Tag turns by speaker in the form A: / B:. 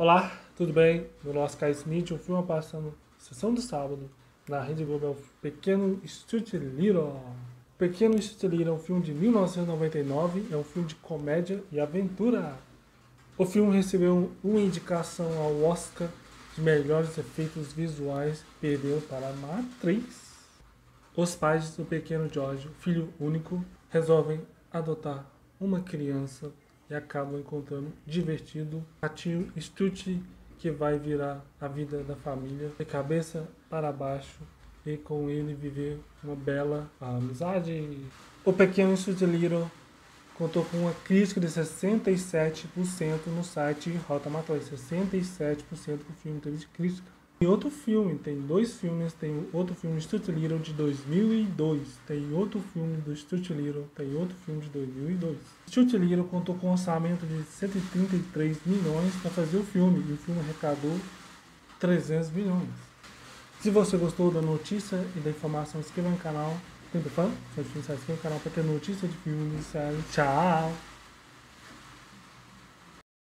A: Olá, tudo bem? Nome é Sky Smith, o filme passando sessão do sábado na Rede Globo é o Pequeno Stuart Little. Pequeno Stuart Little é um filme de 1999, é um filme de comédia e aventura. O filme recebeu uma indicação ao Oscar de melhores efeitos visuais, perdeu para Matrix. Os pais do pequeno George, filho único, resolvem adotar uma criança e acabam encontrando divertido a tio Stuart que vai virar a vida da família de cabeça para baixo e com ele viver uma bela amizade. O pequeno Stuart Little contou com uma crítica de 67% no site Rota Tomatoes. 67% do filme teve crítica. Tem outro filme, tem dois filmes, tem outro filme Stuart Little de 2002, tem outro filme do Stuart Little, tem outro filme de 2002. Stuart Little contou com um orçamento de 133 milhões para fazer o filme e o filme arrecadou 300 milhões. Se você gostou da notícia e da informação, inscreva no canal. Sempre fã? Se inscreva no canal para ter notícia de filmes. Tchau!